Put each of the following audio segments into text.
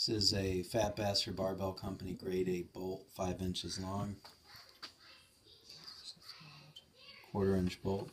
This is a Fat Bastard Barbell Company grade 8 bolt, 5 inches long, quarter inch bolt.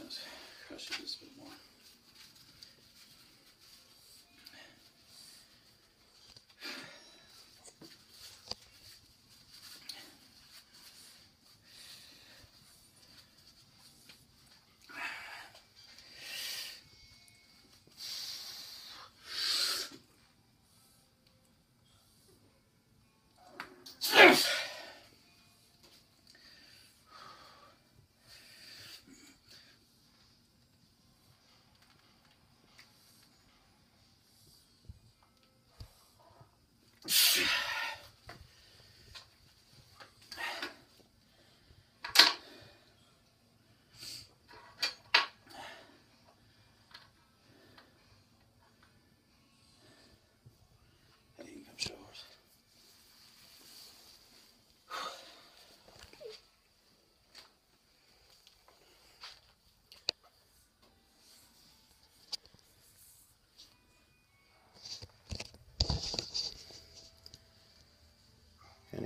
I'm. Crush it just a bit more.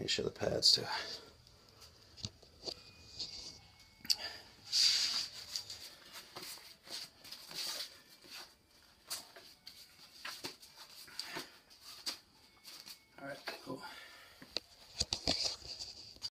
To show the pads too.